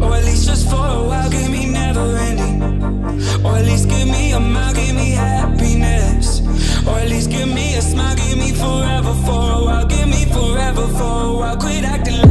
Or at least just for a while, give me never ending. Or at least give me a give me happiness. Or at least give me a smile, give me forever for a while, give me forever for a while. Quit acting